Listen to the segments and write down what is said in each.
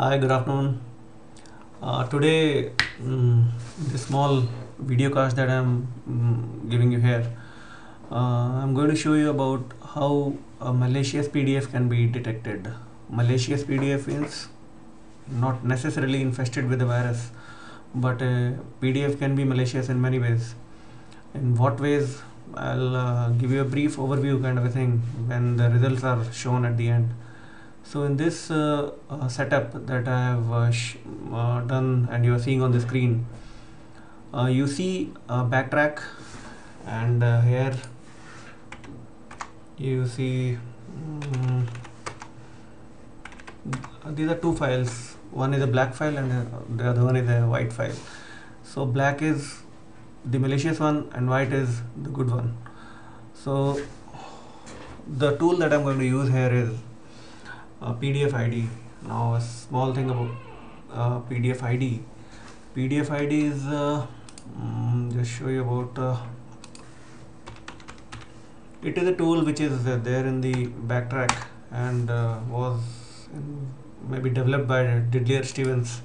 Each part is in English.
Hi, good afternoon. Uh, today, mm, the small video cast that I'm mm, giving you here, uh, I'm going to show you about how a malicious PDF can be detected. Malicious PDF is not necessarily infested with a virus, but a PDF can be malicious in many ways. In what ways? I'll uh, give you a brief overview kind of a thing when the results are shown at the end. So in this uh, uh, setup that I have uh, uh, done and you are seeing on the screen, uh, you see backtrack and here you see mm, these are two files. One is a black file and the other one is a white file. So black is the malicious one and white is the good one. So the tool that I'm going to use here is uh, PDF ID. Now a small thing about uh, PDF ID. PDF ID is uh, mm, just show you about. Uh, it is a tool which is there in the backtrack and uh, was maybe developed by Didier Stevens.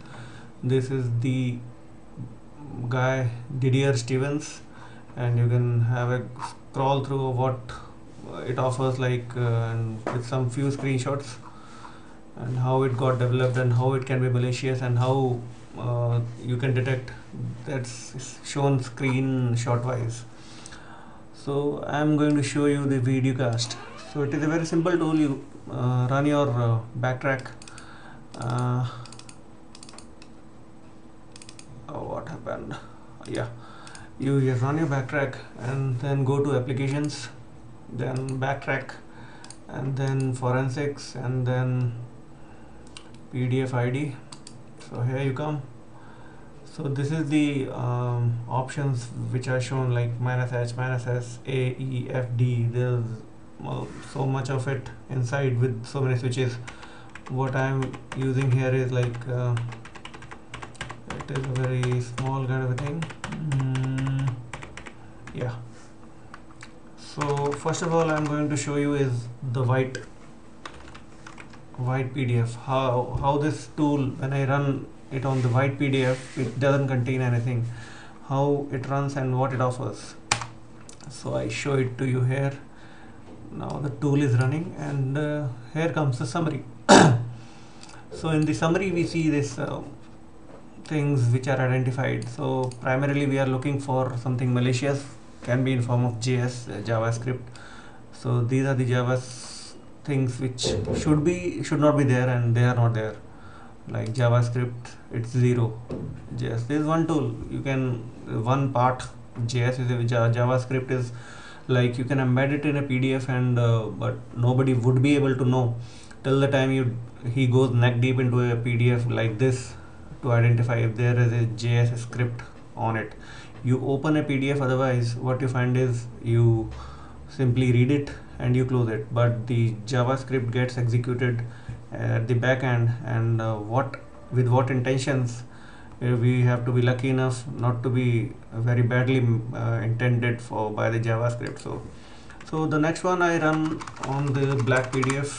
This is the guy Didier Stevens, and you can have a scroll through what it offers, like uh, and with some few screenshots and how it got developed and how it can be malicious and how uh, you can detect that's shown screen shot wise so i'm going to show you the video cast. So it is a very simple tool. You uh, run your uh, backtrack. Uh, oh, what happened? Yeah. You just run your backtrack and then go to applications then backtrack and then forensics and then pdf id so here you come. So this is the um, options which are shown like minus h minus s a e f d. There's well, so much of it inside with so many switches. What i'm using here is like uh, it is a very small kind of a thing. Mm, yeah. So first of all i'm going to show you is the white white pdf how how this tool when i run it on the white pdf it doesn't contain anything. How it runs and what it offers. So i show it to you here. Now the tool is running and uh, here comes the summary. So in the summary we see this uh, things which are identified. So primarily we are looking for something malicious. Can be in form of js uh, javascript. So these are the javas things which should be should not be there and they are not there. Like javascript it's zero. Js is one tool. You can one part js is a javascript is like you can embed it in a pdf and uh, but nobody would be able to know. Till the time you he goes neck deep into a pdf like this to identify if there is a js script on it. You open a pdf otherwise what you find is you simply read it and you close it. But the javascript gets executed at the back end and uh, what with what intentions? Uh, we have to be lucky enough not to be very badly uh, intended for by the javascript. So so the next one i run on the black pdf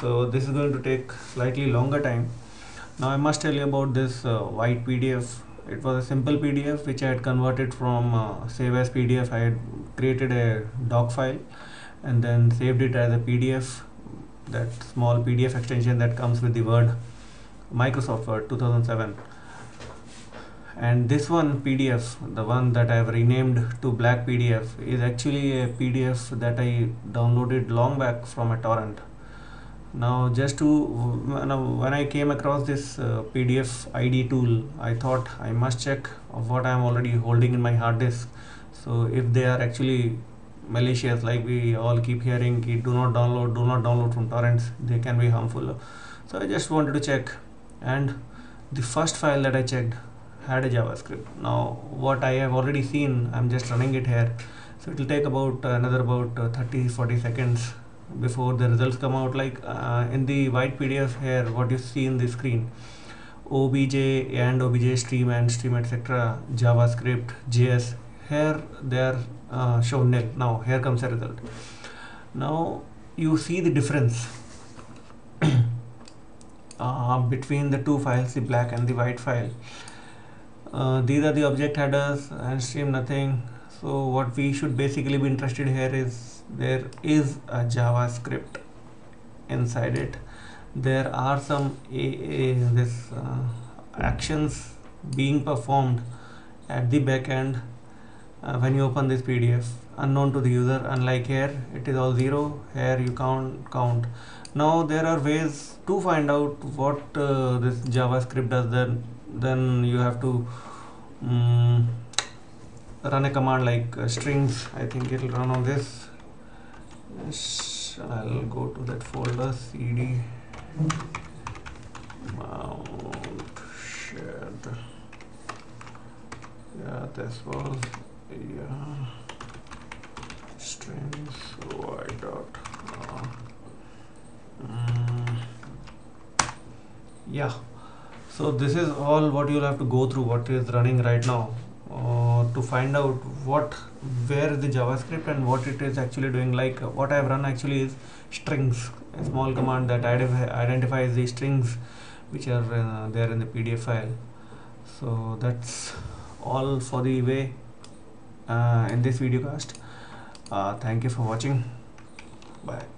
so this is going to take slightly longer time. Now i must tell you about this uh, white pdf it was a simple pdf which i had converted from uh, save as pdf i had created a doc file and then saved it as a pdf that small pdf extension that comes with the word microsoft word 2007 and this one pdf the one that i have renamed to black pdf is actually a pdf that i downloaded long back from a torrent now just to when i came across this uh, pdf id tool i thought i must check what i am already holding in my hard disk. So if they are actually malicious like we all keep hearing do not download do not download from torrents they can be harmful. So i just wanted to check. And the first file that i checked had a javascript. Now what i have already seen i'm just running it here. So it will take about uh, another about uh, 30 40 seconds before the results come out like uh, in the white pdf here what you see in the screen obj and obj stream and stream etc javascript js here they are uh, shown nil. Now here comes the result. Now you see the difference uh, between the two files the black and the white file. Uh, these are the object headers and stream nothing so what we should basically be interested here is there is a javascript inside it. There are some a, a, this uh, actions being performed at the back end uh, when you open this pdf unknown to the user unlike here it is all zero. Here you count count. Now there are ways to find out what uh, this javascript does then then you have to um, run a command like uh, strings. I think it'll run on this. Yes, i'll go to that folder cd mount shared yeah this was yeah. Strings y dot uh, mm, yeah. So this is all what you'll have to go through what is running right now to find out what where the javascript and what it is actually doing. Like uh, what i've run actually is strings a small command that identifies the strings which are uh, there in the pdf file. So that's all for the way uh, in this video cast. Uh, thank you for watching. Bye